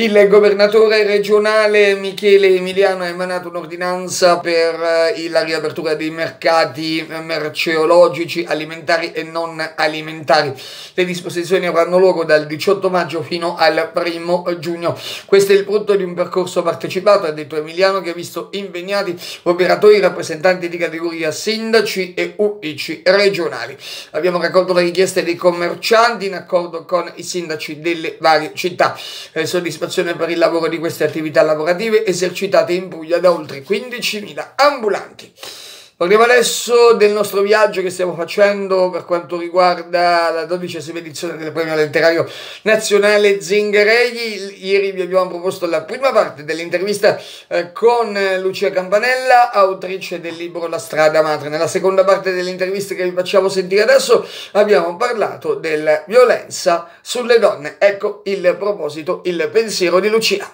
Il governatore regionale Michele Emiliano ha emanato un'ordinanza per eh, la riapertura dei mercati merceologici, alimentari e non alimentari. Le disposizioni avranno luogo dal 18 maggio fino al 1 giugno. Questo è il frutto di un percorso partecipato, ha detto Emiliano, che ha visto impegnati operatori, rappresentanti di categoria, sindaci e UIC regionali. Abbiamo raccolto le richieste dei commercianti in accordo con i sindaci delle varie città. Eh, soddisfazione soddisfazione per il lavoro di queste attività lavorative esercitate in Puglia da oltre 15.000 ambulanti. Parliamo adesso del nostro viaggio che stiamo facendo per quanto riguarda la dodicesima edizione del premio letterario nazionale Zingaregli. Ieri vi abbiamo proposto la prima parte dell'intervista eh, con Lucia Campanella, autrice del libro La strada madre. Nella seconda parte dell'intervista che vi facciamo sentire adesso abbiamo parlato della violenza sulle donne. Ecco il proposito, il pensiero di Lucia.